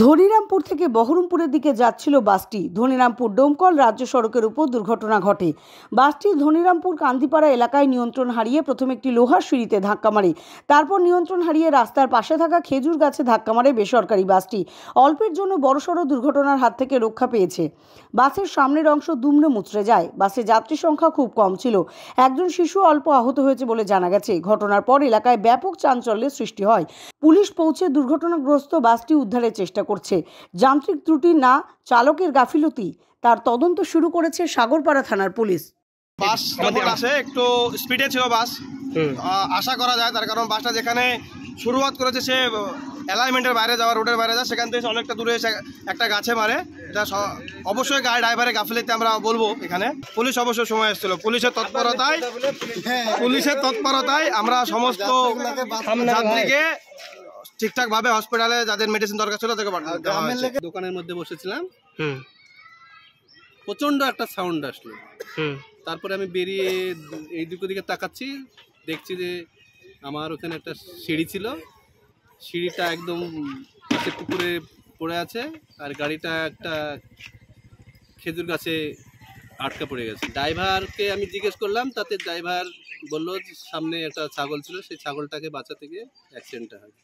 ধনিরামপুর থেকে বহরমপুরের দিকে যাচ্ছিল বাসটি। ধনিরামপুর ডোমকল রাজ্য সড়কের উপর দুর্ঘটনা ঘটে। বাসটি ধনিরামপুর কান্দিপাড়া এলাকায় নিয়ন্ত্রণ হারিয়ে প্রথমে একটি লোহার সিঁড়িতে ধাক্কা মারে। তারপর নিয়ন্ত্রণ হারিয়ে রাস্তার পাশে থাকা খেজুর গাছে ধাক্কা মারে বেসরকারি বাসটি। অল্পের জন্য বড়সড় দুর্ঘটনার হাত থেকে রক্ষা পেয়েছে। বাসের সামনের অংশ দুমড়ে মুচড়ে যায়। বাসে যাত্রী সংখ্যা খুব কম ছিল। একজন শিশু অল্প আহত হয়েছে বলে জানা গেছে। ঘটনার পর এলাকায় ব্যাপক চাঞ্চল্যের সৃষ্টি হয়। পুলিশ পৌঁছে দুর্ঘটনাগ্রস্ত বাসটি উদ্ধারের চেষ্টা করছে। যান্ত্রিক ত্রুটি না চালকের গাফিলতি। তার তদন্ত শুরু করেছে সাগরপাড়া থানার পুলিশ। বাস যখন আসে একটু স্পিডে ছিল বাস। আশা করা যায় তার কারণ বাসটা যেখানে শুরুয়াত করেছে সে অ্যালাইনমেন্টের বাইরে যাওয়া রোডের বাইরে যায় সেখান থেকে অনেকটা দূরে এসে একটা গাছে মারে। এটা অবশ্যই গাড়ি ড্রাইভারের গাফিলিতে আমরা বলব এখানে। পুলিশ অবশ্যই সময় এসেছিল। পুলিশের তৎপরতায় পুলিশের তৎপরতায় আমরা সমস্ত যাত্রীকে ঠিকঠাক ভাবে হসপিটালে যাদের মেডিসিন দরকার ছিল হয়েছে। দোকানের মধ্যে বসেছিলাম। হুম। প্রচণ্ড একটা সাউন্ড আসলো। হুম। তারপরে আমি বেরিয়ে এই দিকে দিকে তাকাচ্ছি দেখছি যে আমার ওখানে একটা সিঁড়ি ছিল। সিঁড়িটা একদম পুকুরে পড়ে আছে আর গাড়িটা একটা খেজুর গাছে আটকা পড়ে গেছে। ড্রাইভারকে আমি জিজ্ঞেস করলাম, তাতে ড্রাইভার বলল সামনে একটা ছাগল ছিল, সেই ছাগলটাকে বাঁচাতে গিয়ে অ্যাক্সিডেন্টটা হয়।